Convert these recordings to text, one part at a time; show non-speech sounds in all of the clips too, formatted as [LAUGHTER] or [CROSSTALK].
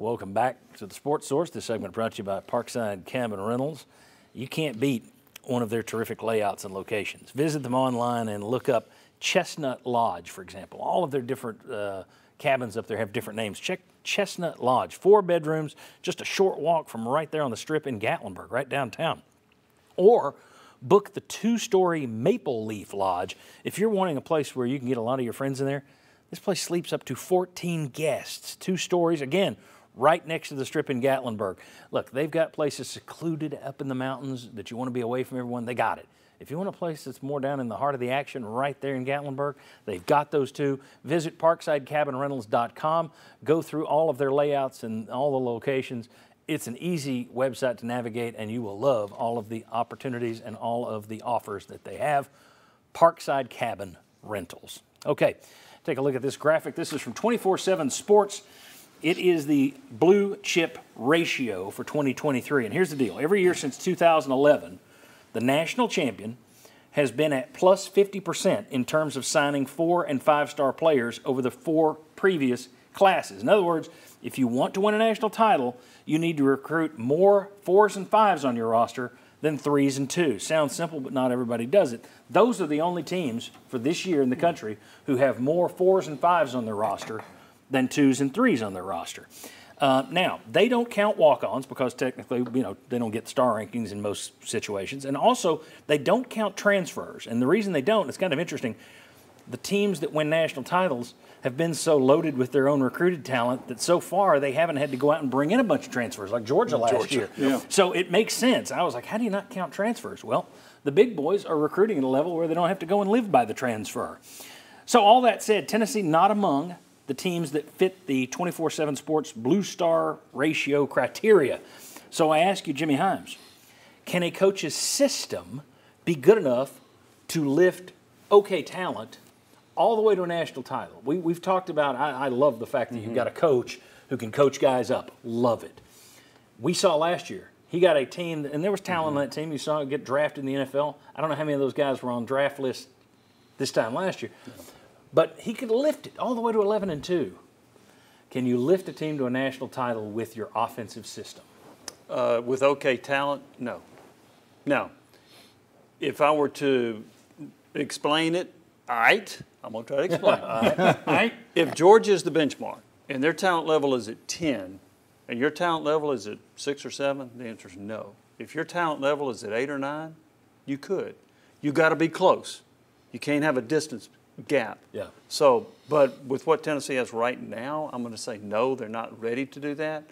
Welcome back to the Sports Source. This segment brought to you by Parkside Cabin Rentals. You can't beat one of their terrific layouts and locations. Visit them online and look up Chestnut Lodge, for example. All of their different uh, cabins up there have different names. Check Chestnut Lodge, four bedrooms, just a short walk from right there on the strip in Gatlinburg, right downtown. Or book the two story Maple Leaf Lodge. If you're wanting a place where you can get a lot of your friends in there, this place sleeps up to 14 guests, two stories. Again, right next to the strip in Gatlinburg. Look, they've got places secluded up in the mountains that you want to be away from everyone. They got it. If you want a place that's more down in the heart of the action, right there in Gatlinburg, they've got those too. Visit parksidecabinrentals.com. Go through all of their layouts and all the locations. It's an easy website to navigate, and you will love all of the opportunities and all of the offers that they have. Parkside Cabin Rentals. Okay, take a look at this graphic. This is from 24 7 Sports. It is the blue chip ratio for 2023. And here's the deal every year since 2011, the national champion has been at plus 50% in terms of signing four and five star players over the four previous classes. In other words, if you want to win a national title, you need to recruit more fours and fives on your roster than threes and twos. Sounds simple, but not everybody does it. Those are the only teams for this year in the country who have more fours and fives on their roster than twos and threes on their roster. Uh, now they don't count walk-ons because technically, you know, they don't get star rankings in most situations, and also they don't count transfers. And the reason they don't, it's kind of interesting. The teams that win national titles have been so loaded with their own recruited talent that so far they haven't had to go out and bring in a bunch of transfers like Georgia last Georgia, year. yeah. So it makes sense. I was like, how do you not count transfers? Well, the big boys are recruiting at a level where they don't have to go and live by the transfer. So all that said, Tennessee not among the teams that fit the 24/7 Sports Blue Star ratio criteria. So I ask you, Jimmy Hyams, can a coach's system be good enough to lift okay talent all the way to a national title? We, we've talked about. I, I love the fact that you've got a mm-hmm. coach who can coach guys up. Love it. We saw last year. He got a team, and there was talent on mm-hmm. that team. You saw it get drafted in the NFL. I don't know how many of those guys were on draft list this time last year, but he could lift it all the way to 11 and 2. Can you lift a team to a national title with your offensive system? Uh, with okay talent, no. Now, if I were to explain it, all right, I'm going to try to explain. [LAUGHS] all right. If Georgia is the benchmark and their talent level is at 10 and your talent level is at 6 or 7, the answer is no. If your talent level is at 8 or 9, you could. You got to be close. You can't have a distance gap. Yeah. So, but with what Tennessee has right now, I'm going to say no, they're not ready to do that.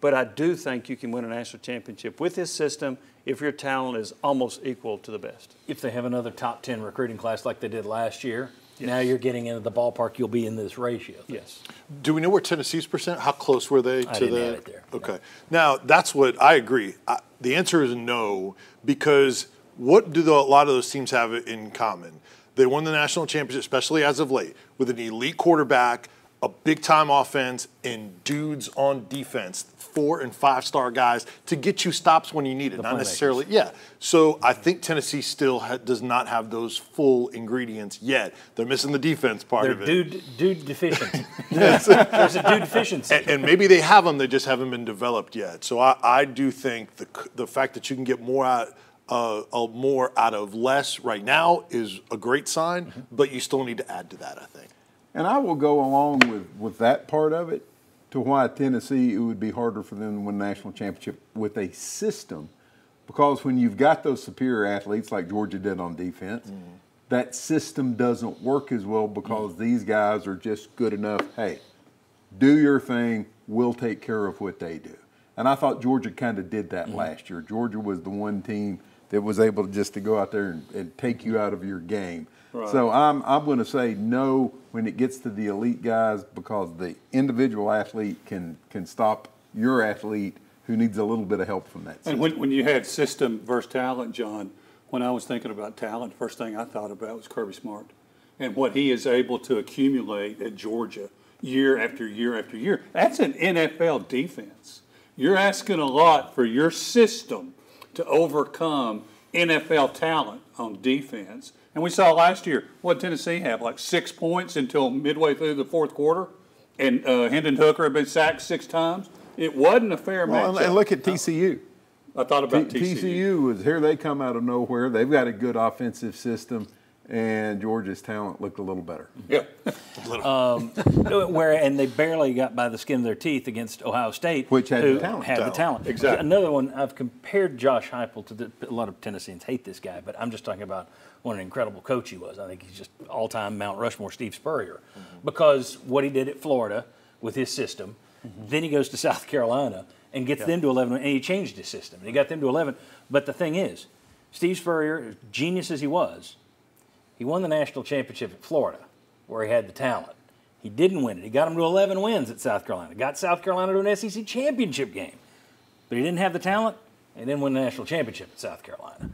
But I do think you can win a national championship with this system if your talent is almost equal to the best. If they have another top 10 recruiting class like they did last year, now you're getting into the ballpark, you'll be in this ratio. Yes. Do we know where Tennessee's percent? How close were they I to didn't the? have it there. Okay. Now that's what I agree. I, the answer is no because what do the, a lot of those teams have in common? They won the national championship, especially as of late, with an elite quarterback, a big time offense, and dudes on defense, four and five star guys to get you stops when you need it. Not playmakers. necessarily, yeah. So I think Tennessee still ha- does not have those full ingredients yet. They're missing the defense part They're of it. dude, dude deficient. [LAUGHS] [LAUGHS] There's a dude deficiency. and, and maybe they have them, they just haven't been developed yet. So I, I do think the the fact that you can get more out uh, uh, more out of less right now is a great sign, Mm-hmm. but you still need to add to that. I think. And I will go along with, with that part of it to why Tennessee, it would be harder for them to win a national championship with a system. Because when you've got those superior athletes like Georgia did on defense, that system doesn't work as well because these guys are just good enough. Hey, do your thing, we'll take care of what they do. And I thought Georgia kind of did that last year. Georgia was the one team that was able just to go out there and, and take you out of your game. So I'm I'm going to say no when it gets to the elite guys because the individual athlete can can stop your athlete who needs a little bit of help from that. And when, when you had system versus talent, John, when I was thinking about talent, first thing I thought about was Kirby Smart and what he is able to accumulate at Georgia year after year after year. That's an NFL defense. You're asking a lot for your system to overcome NFL talent on defense. And we saw last year what Tennessee have like six points until midway through the fourth quarter, and uh, Hendon Hooker had been sacked six times. It wasn't a fair Well, and, and look at TCU. I thought about T- TCU. TCU was here. They come out of nowhere. They've got a good offensive system, and Georgia's talent looked a little better. Yeah. [LAUGHS] Um, where and they barely got by the skin of their teeth against Ohio State, Which had who the talent. Had the Talent. talent. Exactly. Another one I've compared Josh Heupel to. The, a lot of Tennesseans hate this guy, but I'm just talking about what an incredible coach he was. I think he's just all-time Mount Rushmore Steve Spurrier, mm-hmm. because what he did at Florida with his system, mm-hmm. then he goes to South Carolina and gets them to 11, and he changed his system. And he got them to 11. But the thing is, Steve Spurrier, genius as he was, he won the national championship at Florida, where he had the talent. He didn't win it. He got him to 11 wins at South Carolina. Got South Carolina to an SEC championship game, but he didn't have the talent. and didn't win the national championship at South Carolina.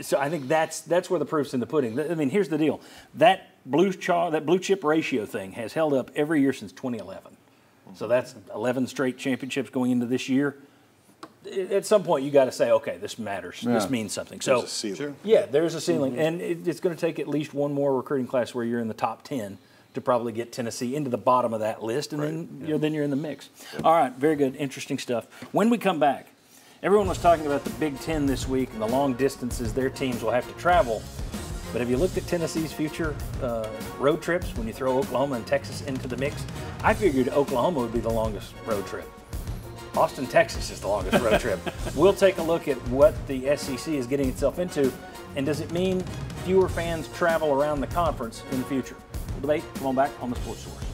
So I think that's that's where the proof's in the pudding. I mean, here's the deal: that blue char, that blue chip ratio thing has held up every year since 2011. So that's 11 straight championships going into this year. At some point, you got to say, okay, this matters. Yeah. This means something. So There's a ceiling. yeah, there's a ceiling, and it, it's going to take at least one more recruiting class where you're in the top ten to probably get Tennessee into the bottom of that list, and then you're then you're in the mix. All right, very good, interesting stuff. When we come back, everyone was talking about the Big Ten this week and the long distances their teams will have to travel. But have you looked at Tennessee's future uh, road trips when you throw Oklahoma and Texas into the mix? I figured Oklahoma would be the longest road trip. Austin, Texas is the longest road trip. We'll take a look at what the SEC is getting itself into, and does it mean fewer fans travel around the conference in the future? We'll debate. Come on back on the Sports Source.